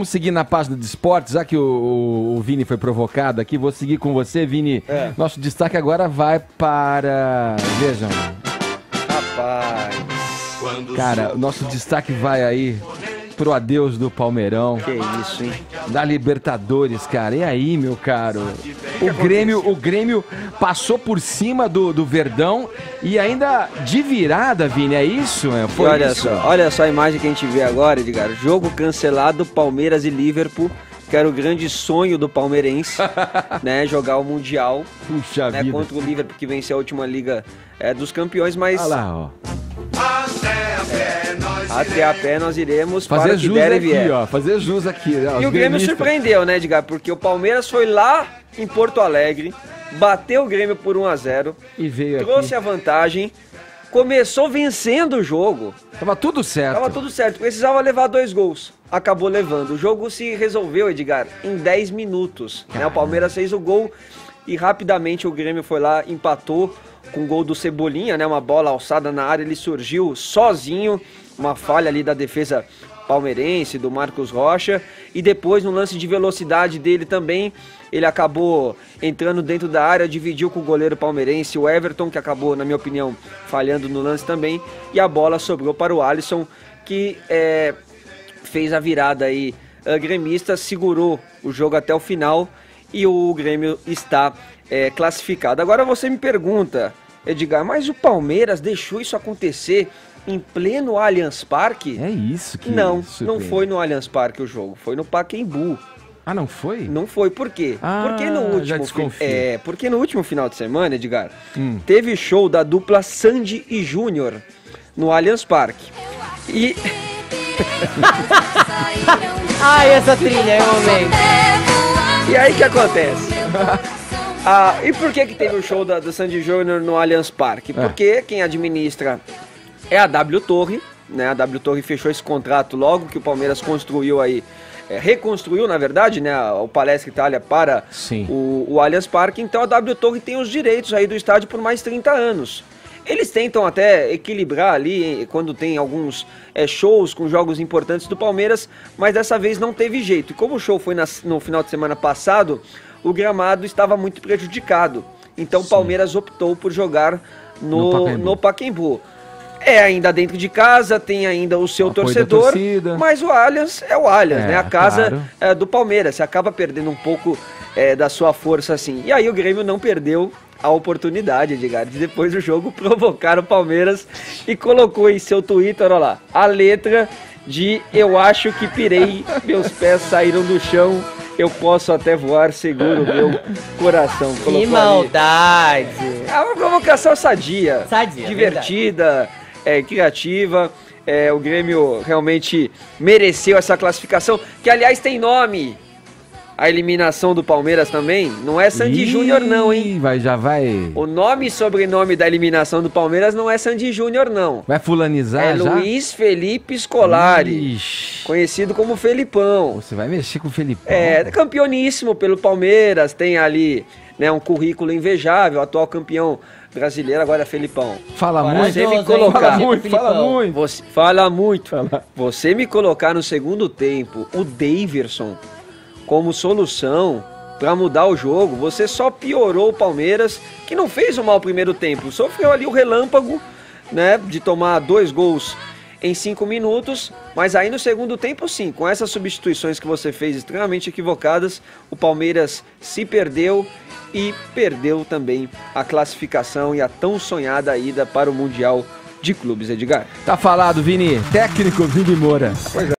Vamos seguir na página de esportes, já que o, o Vini foi provocado aqui, vou seguir com você, Vini. É. Nosso destaque agora vai para. Vejam, Rapaz, cara, o nosso destaque vai aí pro adeus do Palmeirão, que isso, hein? da Libertadores, cara. E aí, meu caro? O Grêmio, o Grêmio passou por cima do, do Verdão e ainda de virada, Vini, é isso? É, E Foi olha isso? só, olha só a imagem que a gente vê agora, Edgar. Jogo cancelado, Palmeiras e Liverpool, que era o grande sonho do palmeirense, né? Jogar o Mundial, Puxa né? vida. Contra o Liverpool, que venceu a última Liga é, dos Campeões, mas Olha lá, ó. Até a pé nós iremos para Fazer o que jus e aqui, vier. ó. Fazer jus aqui. ó, E os o Grêmio surpreendeu, né, Edgar? Porque o Palmeiras foi lá em Porto Alegre, bateu o Grêmio por 1 a 0 E veio trouxe aqui. a vantagem, começou vencendo o jogo. Tava tudo certo. Tava tudo certo, precisava levar dois gols. Acabou levando. O jogo se resolveu, Edgar, em 10 minutos. né? O Palmeiras fez o gol e rapidamente o Grêmio foi lá, empatou com o gol do Cebolinha, né? Uma bola alçada na área, ele surgiu sozinho, uma falha ali da defesa palmeirense, do Marcos Rocha, e depois no lance de velocidade dele também, ele acabou entrando dentro da área, dividiu com o goleiro palmeirense, o Everton, que acabou, na minha opinião, falhando no lance também, e a bola sobrou para o Alisson, que é, fez a virada aí eh, gremista, segurou o jogo até o final e o Grêmio está eh, classificado. Agora você me pergunta, Edgar, mas o Palmeiras deixou isso acontecer em pleno Allianz Parque? É isso que não, não foi no Allianz Parque o jogo, foi no Pacaembu. Ah, não foi? Não foi, por quê? Ah, porque no já último fi- desconfio. é, porque no último final de semana, Edgar, Hum. teve show da dupla Sandy e Júnior no Allianz Parque. E Ai, essa trilha é o momento. E aí o que acontece? Ah, e por que que teve o show da, do Sandy Júnior no Allianz Parque? Porque quem administra é a W Torre, né? A W Torre fechou esse contrato logo que o Palmeiras construiu aí, é, reconstruiu na verdade, né? O Palestra Itália para Sim. o, o Allianz Parque. Então a W Torre tem os direitos aí do estádio por mais 30 anos. Eles tentam até equilibrar ali quando tem alguns eh, shows com jogos importantes do Palmeiras, mas dessa vez não teve jeito. E como o show foi nas- no final de semana passado, o gramado estava muito prejudicado. Então o Palmeiras optou por jogar No no, Pacaembu. no Pacaembu. É ainda dentro de casa, tem ainda o seu Apoio torcedor, mas o Allianz é o Allianz, É, né? A casa claro. é, do Palmeiras. Você acaba perdendo um pouco é, da sua força assim. E aí o Grêmio não perdeu a oportunidade, Edgar, de depois do jogo provocar o Palmeiras e colocou em seu Twitter, olha lá, a letra de Eu acho que pirei, meus pés saíram do chão, eu posso até voar seguro meu coração. Que Colocou ali. maldade. É uma provocação sadia, Sadia, divertida, é, criativa. É, o Grêmio realmente mereceu essa classificação, que aliás tem nome. A eliminação do Palmeiras também não é Sandy Júnior não, hein? Vai, já vai. O nome e sobrenome da eliminação do Palmeiras não é Sandy Júnior não. Vai fulanizar É já? Luiz Felipe Scolari, Ixi, conhecido como Felipão. Você vai mexer com o Felipão. É, campeoníssimo pelo Palmeiras, tem ali né, um currículo invejável, atual campeão brasileiro, agora é Felipão. Fala Corajoso, muito. Você me colocar. Fala Fala muito, fala muito. Você fala muito. Você me colocar no segundo tempo o Daverson como solução para mudar o jogo, você só piorou o Palmeiras, que não fez um mau primeiro tempo, sofreu ali o relâmpago, né, de tomar dois gols em cinco minutos, mas aí no segundo tempo sim, com essas substituições que você fez extremamente equivocadas, o Palmeiras se perdeu e perdeu também a classificação e a tão sonhada ida para o Mundial de Clubes, Edgar. Tá falado, Vini. Técnico Vini Moura.